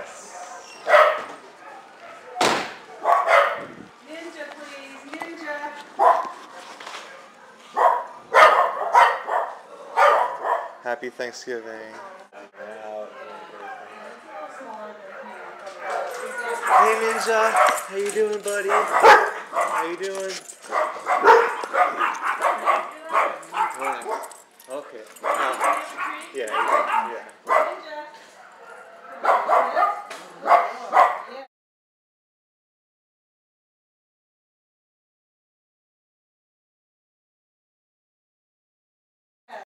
Yes. Happy Thanksgiving. Hey Ninja, how you doing, buddy? How you doing? Okay. Yeah. Yeah.